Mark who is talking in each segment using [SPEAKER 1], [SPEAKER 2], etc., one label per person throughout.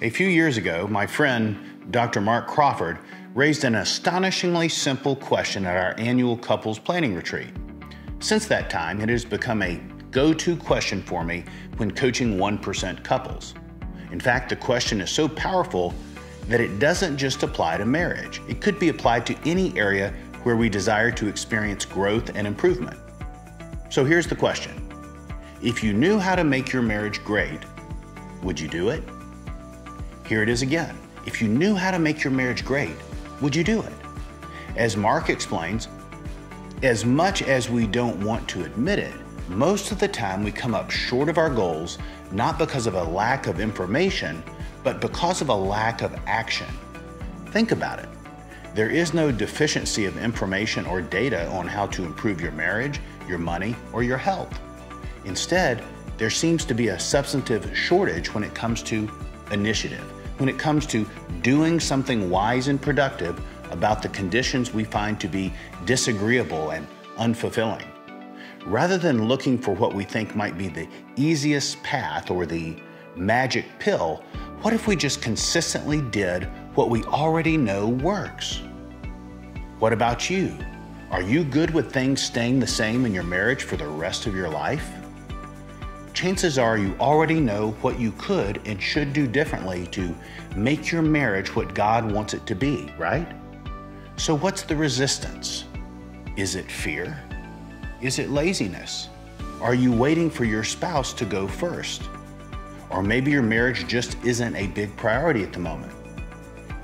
[SPEAKER 1] A few years ago, my friend, Dr. Mark Crawford, raised an astonishingly simple question at our annual couples planning retreat. Since that time, it has become a go to question for me when coaching 1% couples. In fact, the question is so powerful that it doesn't just apply to marriage, it could be applied to any area where we desire to experience growth and improvement. So here's the question If you knew how to make your marriage great, would you do it? Here it is again. If you knew how to make your marriage great, would you do it? As Mark explains, as much as we don't want to admit it, most of the time we come up short of our goals not because of a lack of information, but because of a lack of action. Think about it. There is no deficiency of information or data on how to improve your marriage, your money, or your health. Instead, there seems to be a substantive shortage when it comes to initiative, when it comes to doing something wise and productive about the conditions we find to be disagreeable and unfulfilling. Rather than looking for what we think might be the easiest path or the magic pill, what if we just consistently did what we already know works? What about you? Are you good with things staying the same in your marriage for the rest of your life? Chances are you already know what you could and should do differently to make your marriage what God wants it to be, right? So, what's the resistance? Is it fear? Is it laziness? Are you waiting for your spouse to go first? Or maybe your marriage just isn't a big priority at the moment.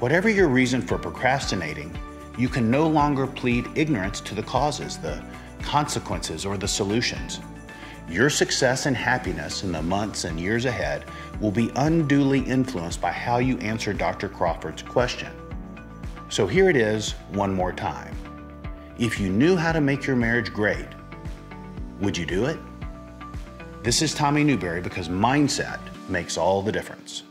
[SPEAKER 1] Whatever your reason for procrastinating, you can no longer plead ignorance to the causes, the consequences, or the solutions. Your success and happiness in the months and years ahead will be unduly influenced by how you answer Dr. Crawford's question. So here it is one more time. If you knew how to make your marriage great, would you do it? This is Tommy Newberry because mindset makes all the difference.